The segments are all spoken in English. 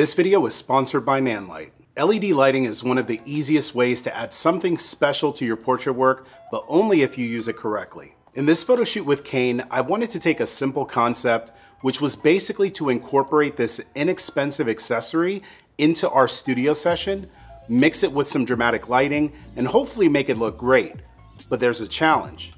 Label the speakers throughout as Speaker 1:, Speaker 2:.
Speaker 1: This video is sponsored by Nanlite. LED lighting is one of the easiest ways to add something special to your portrait work, but only if you use it correctly. In this photo shoot with Kain, I wanted to take a simple concept, which was basically to incorporate this inexpensive accessory into our studio session, mix it with some dramatic lighting, and hopefully make it look great. But there's a challenge.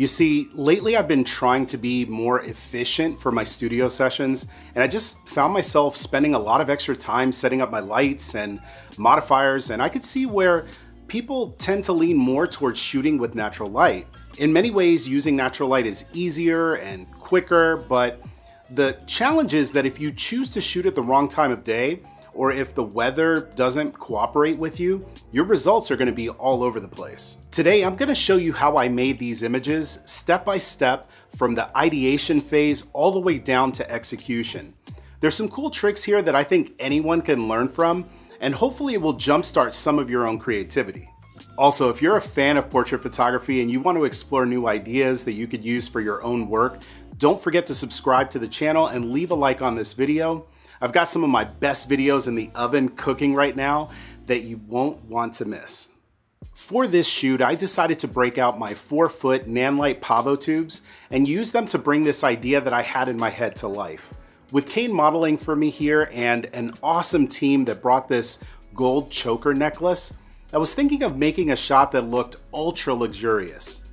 Speaker 1: You see, lately I've been trying to be more efficient for my studio sessions, and I just found myself spending a lot of extra time setting up my lights and modifiers, and I could see where people tend to lean more towards shooting with natural light. In many ways, using natural light is easier and quicker, but the challenge is that if you choose to shoot at the wrong time of day, or if the weather doesn't cooperate with you, your results are gonna be all over the place. Today, I'm gonna show you how I made these images step by step from the ideation phase all the way down to execution. There's some cool tricks here that I think anyone can learn from, and hopefully it will jumpstart some of your own creativity. Also, if you're a fan of portrait photography and you want to explore new ideas that you could use for your own work, don't forget to subscribe to the channel and leave a like on this video. I've got some of my best videos in the oven cooking right now that you won't want to miss. For this shoot, I decided to break out my 4-foot Nanlite PavoTubes and use them to bring this idea that I had in my head to life. With Kain modeling for me here and an awesome team that brought this gold choker necklace, I was thinking of making a shot that looked ultra luxurious.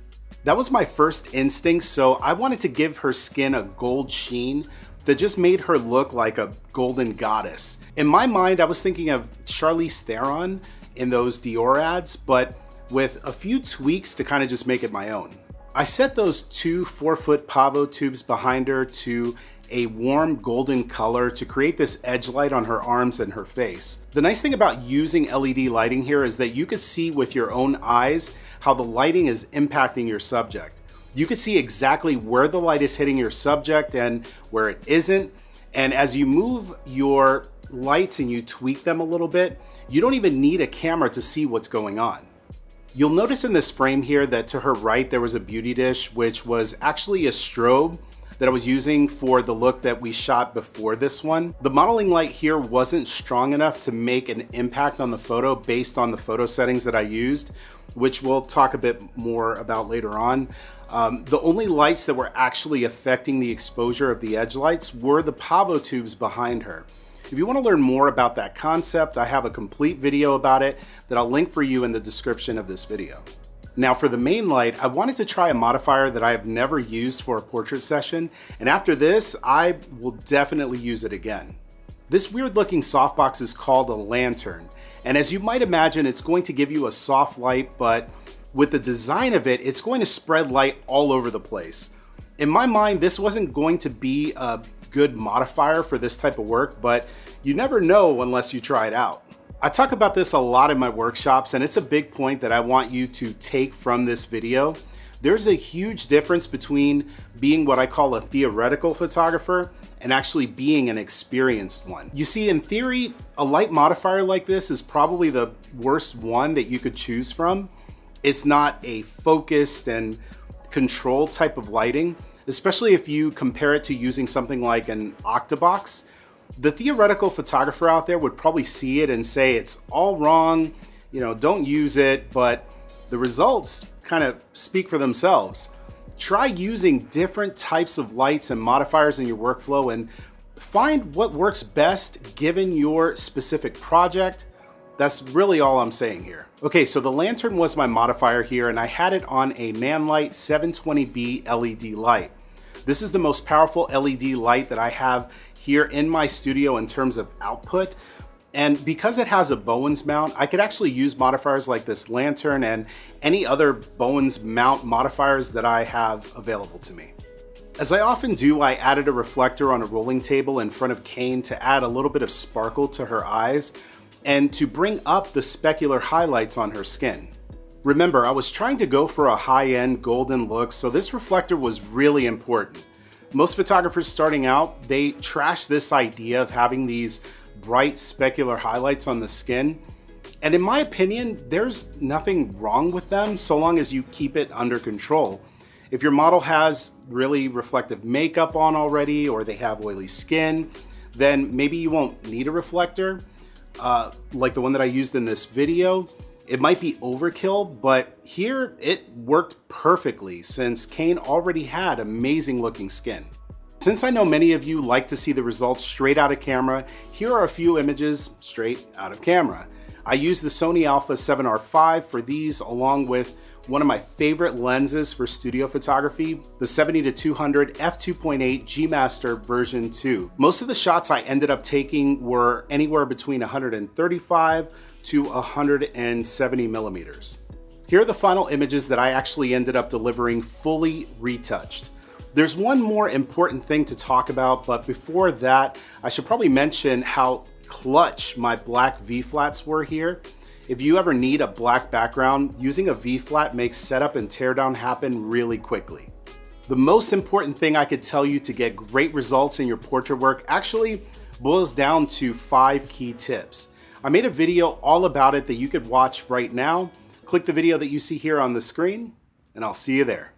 Speaker 1: That was my first instinct, so I wanted to give her skin a gold sheen that just made her look like a golden goddess. In my mind, I was thinking of Charlize Theron in those Dior ads, but with a few tweaks to kind of just make it my own. I set those two four foot PavoTubes behind her to a warm golden color to create this edge light on her arms and her face. The nice thing about using LED lighting here is that you could see with your own eyes how the lighting is impacting your subject. You can see exactly where the light is hitting your subject and where it isn't. And as you move your lights and you tweak them a little bit, you don't even need a camera to see what's going on. You'll notice in this frame here that to her right there was a beauty dish, which was actually a strobe that I was using for the look that we shot before this one. The modeling light here wasn't strong enough to make an impact on the photo based on the photo settings that I used, which we'll talk a bit more about later on. Um, the only lights that were actually affecting the exposure of the edge lights were the PavoTubes behind her. If you want to learn more about that concept, I have a complete video about it that I'll link for you in the description of this video. Now for the main light, I wanted to try a modifier that I have never used for a portrait session, and after this, I will definitely use it again. This weird looking softbox is called a lantern, and as you might imagine, it's going to give you a soft light, but with the design of it, it's going to spread light all over the place. In my mind, this wasn't going to be a good modifier for this type of work, but you never know unless you try it out. I talk about this a lot in my workshops, and it's a big point that I want you to take from this video. There's a huge difference between being what I call a theoretical photographer and actually being an experienced one. You see, in theory, a light modifier like this is probably the worst one that you could choose from it's not a focused and controlled type of lighting, especially if you compare it to using something like an Octabox. The theoretical photographer out there would probably see it and say it's all wrong, you know, don't use it, but the results kind of speak for themselves. Try using different types of lights and modifiers in your workflow and find what works best given your specific project. That's really all I'm saying here. Okay, so the lantern was my modifier here and I had it on a Nanlite 720B LED light. This is the most powerful LED light that I have here in my studio in terms of output. And because it has a Bowens mount, I could actually use modifiers like this lantern and any other Bowens mount modifiers that I have available to me. As I often do, I added a reflector on a rolling table in front of Kain to add a little bit of sparkle to her eyes, and to bring up the specular highlights on her skin. Remember, I was trying to go for a high-end golden look, so this reflector was really important. Most photographers starting out, they trash this idea of having these bright specular highlights on the skin. And in my opinion, there's nothing wrong with them so long as you keep it under control. If your model has really reflective makeup on already or they have oily skin, then maybe you won't need a reflector uh, like the one that I used in this video. It might be overkill, but here it worked perfectly since Kain already had amazing looking skin. Since I know many of you like to see the results straight out of camera, here are a few images straight out of camera. I used the Sony Alpha 7R5 for these along with one of my favorite lenses for studio photography, the 70 to 200 f2.8 G Master version 2. Most of the shots I ended up taking were anywhere between 135 to 170 millimeters. Here are the final images that I actually ended up delivering fully retouched. There's one more important thing to talk about, but before that, I should probably mention how clutch my black V-flats were here. If you ever need a black background, using a V-flat makes setup and teardown happen really quickly. The most important thing I could tell you to get great results in your portrait work actually boils down to five key tips. I made a video all about it that you could watch right now. Click the video that you see here on the screen, and I'll see you there.